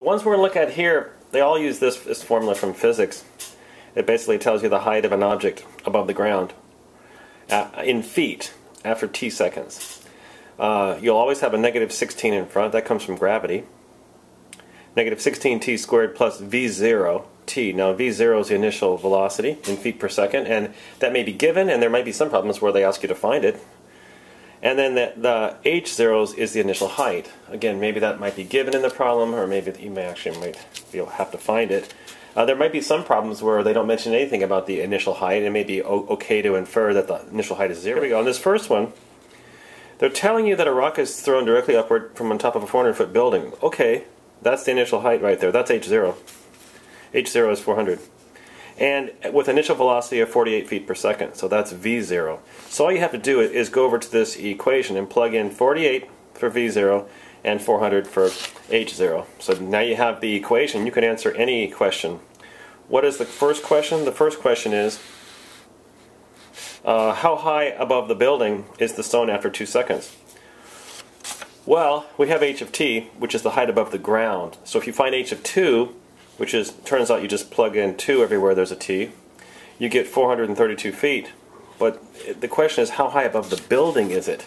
The ones we're going to look at here, they all use this, this formula from physics. It basically tells you the height of an object above the ground uh, in feet after t seconds. Uh, you'll always have a negative 16 in front. That comes from gravity. Negative 16t squared plus v0 t. Now v0 is the initial velocity in feet per second, and that may be given, and there might be some problems where they ask you to find it. And then the, the h zeros is the initial height. Again, maybe that might be given in the problem, or maybe you may actually might to have to find it. Uh, there might be some problems where they don't mention anything about the initial height. It may be okay to infer that the initial height is zero. Here we go. On this first one, they're telling you that a rock is thrown directly upward from on top of a 400 foot building. Okay, that's the initial height right there. That's h0. h0 is 400 and with initial velocity of 48 feet per second. So that's v0. So all you have to do is go over to this equation and plug in 48 for v0 and 400 for h0. So now you have the equation. You can answer any question. What is the first question? The first question is uh, how high above the building is the stone after two seconds? Well, we have h of t, which is the height above the ground. So if you find h of 2, which is turns out you just plug in 2 everywhere there's a T, you get 432 feet. But the question is how high above the building is it?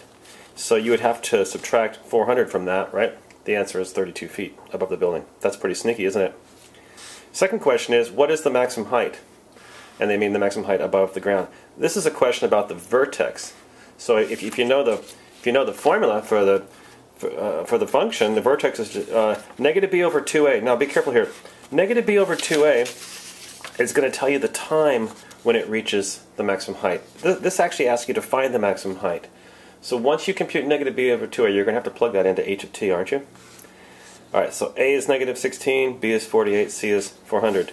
So you would have to subtract 400 from that, right? The answer is 32 feet above the building. That's pretty sneaky, isn't it? Second question is, what is the maximum height? And they mean the maximum height above the ground. This is a question about the vertex. So if, if you know the if you know the formula for the for, uh, for the function, the vertex is uh, negative b over 2a. Now be careful here. Negative b over 2a is going to tell you the time when it reaches the maximum height. This actually asks you to find the maximum height. So once you compute negative b over 2a, you're going to have to plug that into h of t, aren't you? Alright, so a is negative 16, b is 48, c is 400.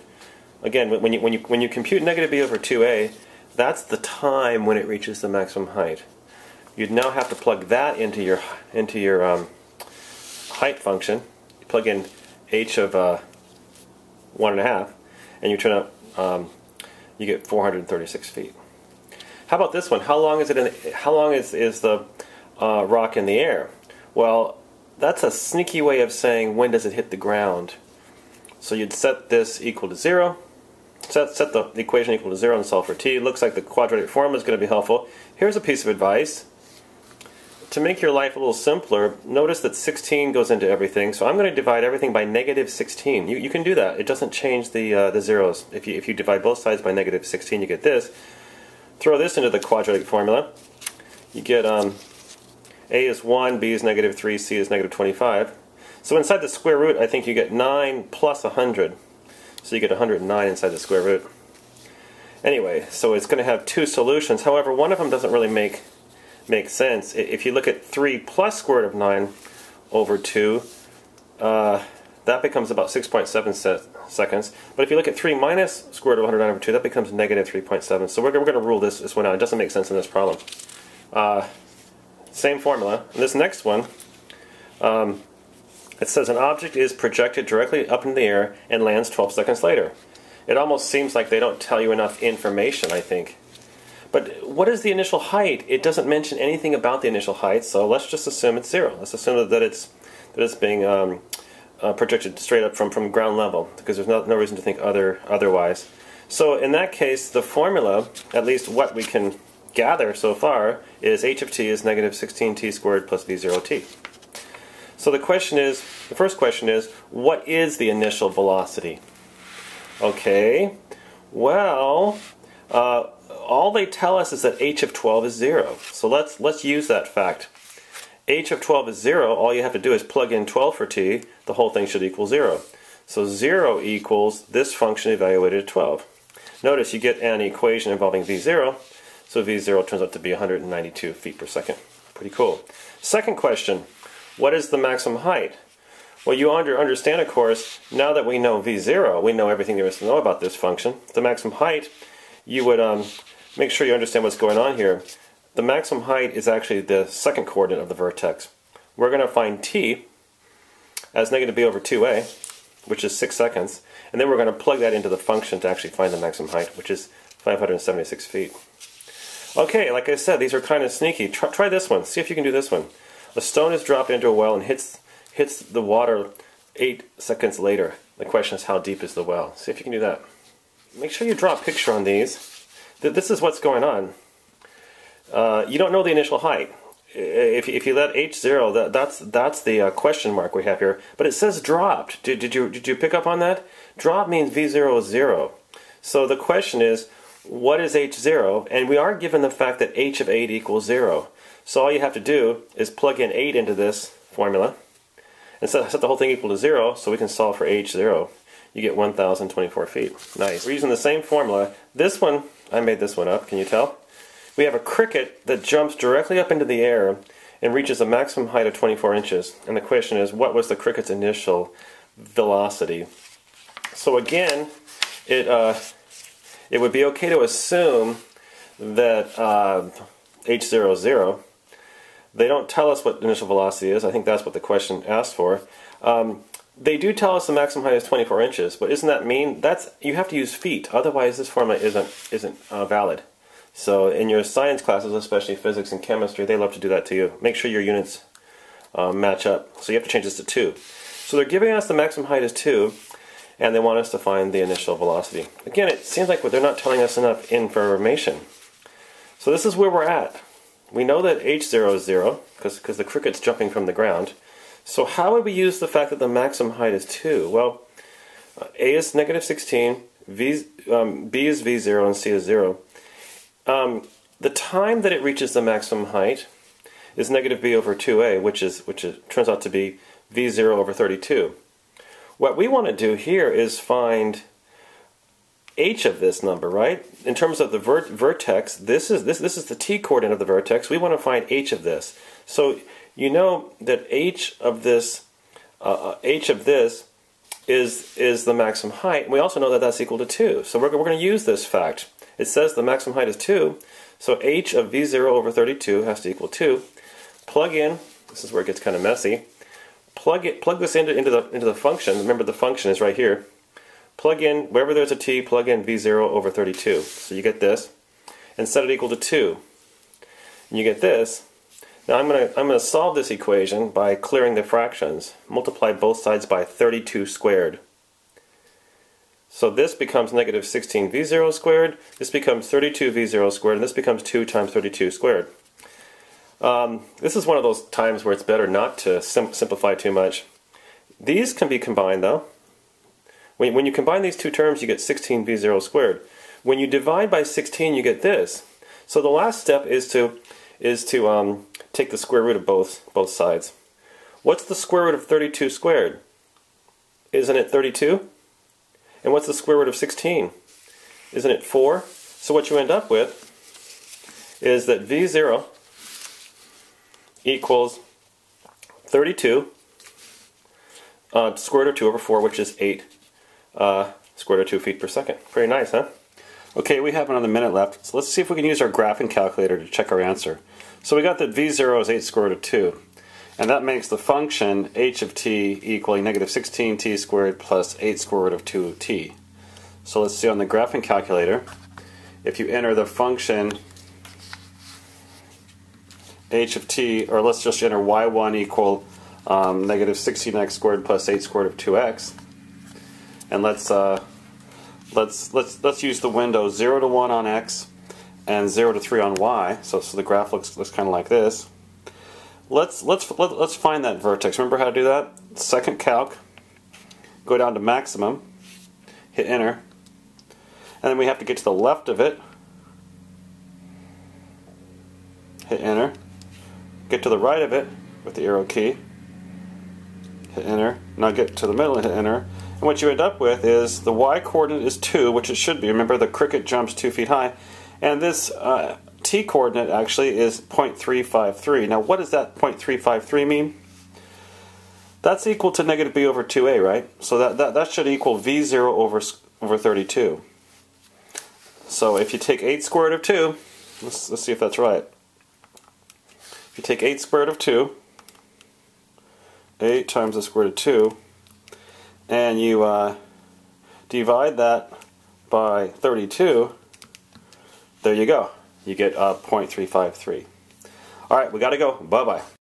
Again, when you, when, you, when you compute negative b over 2a, that's the time when it reaches the maximum height. You'd now have to plug that into your, into your um, height function. You plug in h of uh, one and a half, and you turn up, um, you get 436 feet. How about this one? How long is it? In, how long is is the uh, rock in the air? Well, that's a sneaky way of saying when does it hit the ground. So you'd set this equal to zero. Set set the equation equal to zero and solve for t. Looks like the quadratic form is going to be helpful. Here's a piece of advice to make your life a little simpler, notice that 16 goes into everything, so I'm going to divide everything by negative 16. You, you can do that. It doesn't change the, uh, the zeros. If you, if you divide both sides by negative 16, you get this. Throw this into the quadratic formula. You get um, a is 1, b is negative 3, c is negative 25. So inside the square root, I think you get 9 plus 100. So you get 109 inside the square root. Anyway, so it's going to have two solutions. However, one of them doesn't really make makes sense. If you look at 3 plus square root of 9 over 2, uh, that becomes about 6.7 se seconds. But if you look at 3 minus square root of 109 over 2, that becomes negative 3.7. So we're, we're going to rule this, this one out. It doesn't make sense in this problem. Uh, same formula. And this next one, um, it says an object is projected directly up in the air and lands 12 seconds later. It almost seems like they don't tell you enough information, I think. But what is the initial height? It doesn't mention anything about the initial height, so let's just assume it's zero. Let's assume that it's that it's being um, uh, projected straight up from, from ground level, because there's no, no reason to think other otherwise. So in that case, the formula, at least what we can gather so far, is h of t is negative 16t squared plus v0t. So the question is, the first question is, what is the initial velocity? Okay, well, uh, all they tell us is that h of 12 is 0. So let's, let's use that fact. h of 12 is 0. All you have to do is plug in 12 for t. The whole thing should equal 0. So 0 equals this function evaluated at 12. Notice you get an equation involving v0. So v0 turns out to be 192 feet per second. Pretty cool. Second question, what is the maximum height? Well, you under, understand, of course, now that we know v0, we know everything there is to know about this function. The maximum height, you would um, make sure you understand what's going on here. The maximum height is actually the second coordinate of the vertex. We're going to find t as negative b over 2a, which is 6 seconds, and then we're going to plug that into the function to actually find the maximum height, which is 576 feet. Okay, like I said, these are kind of sneaky. Try, try this one. See if you can do this one. A stone is dropped into a well and hits hits the water 8 seconds later. The question is how deep is the well? See if you can do that. Make sure you draw a picture on these. This is what's going on. Uh, you don't know the initial height. If, if you let h0, that, that's that's the uh, question mark we have here. But it says dropped. Did, did you did you pick up on that? Drop means v0 is zero. So the question is, what is h0? And we are given the fact that h of 8 equals zero. So all you have to do is plug in 8 into this formula and set, set the whole thing equal to zero, so we can solve for h0. You get 1,024 feet. Nice. We're using the same formula. This one, I made this one up. Can you tell? we have a cricket that jumps directly up into the air and reaches a maximum height of 24 inches. And the question is, what was the cricket's initial velocity? So again, it, uh, it would be okay to assume that uh, h0 is 0. They don't tell us what initial velocity is. I think that's what the question asked for. Um, they do tell us the maximum height is 24 inches, but isn't that mean? That's you have to use feet. Otherwise, this formula isn't isn't uh, valid. So in your science classes, especially physics and chemistry, they love to do that to you. Make sure your units uh, match up. So you have to change this to 2. So they're giving us the maximum height is 2, and they want us to find the initial velocity. Again, it seems like they're not telling us enough information. So this is where we're at. We know that h0 is 0, because the cricket's jumping from the ground. So how would we use the fact that the maximum height is 2? Well, a is negative 16, v, um, b is v0, and c is 0. Um, the time that it reaches the maximum height is negative b over 2a, which is which is, turns out to be v0 over 32. What we want to do here is find h of this number, right? In terms of the ver vertex, this is this this is the t coordinate of the vertex. We want to find h of this. So you know that h of this uh, uh h of this is is the maximum height. We also know that that's equal to 2. So we're, we're going to use this fact. It says the maximum height is 2, so h of v0 over 32 has to equal 2. Plug in, this is where it gets kind of messy, plug it, plug this into, into, the, into the function. Remember the function is right here. Plug in, wherever there's a t, plug in v0 over 32. So you get this, and set it equal to 2. And you get this. Now I'm going to I'm to solve this equation by clearing the fractions. Multiply both sides by 32 squared. So this becomes negative 16v0 squared, this becomes 32v0 squared, and this becomes 2 times 32 squared. Um, this is one of those times where it's better not to sim simplify too much. These can be combined though. When, when you combine these two terms you get 16v0 squared. When you divide by 16 you get this. So the last step is to is to um, take the square root of both both sides. What's the square root of 32 squared? Isn't it 32? And what's the square root of 16? Isn't it 4? So what you end up with is that V0 equals 32 uh, square root of 2 over 4, which is 8 uh, square root of 2 feet per second. Pretty nice, huh? Okay, we have another minute left, so let's see if we can use our graphing calculator to check our answer. So we got that V0 is 8 square root of 2. And that makes the function h of t equaling negative 16t squared plus 8 square root of 2t. So let's see on the graphing calculator, if you enter the function h of t, or let's just enter y1 equal um, negative 16x squared plus 8 squared of 2x, and let's uh, let's let's let's use the window 0 to 1 on x and 0 to 3 on y. So, so the graph looks looks kind of like this. Let's let's let, us let us find that vertex. Remember how to do that? Second calc. Go down to maximum. Hit enter. And then we have to get to the left of it. Hit enter. Get to the right of it with the arrow key. Hit enter. Now get to the middle and hit enter. And what you end up with is the y coordinate is 2, which it should be. Remember the cricket jumps 2 feet high. And this uh, t coordinate actually is 0.353. Now what does that 0.353 mean? That's equal to negative b over 2a, right? So that, that, that should equal v0 over, over 32. So if you take 8 square root of 2, let's, let's see if that's right. If you take 8 square root of 2, 8 times the square root of 2, and you uh, divide that by 32, there you go you get uh, 0.353. All right, we got to go. Bye-bye.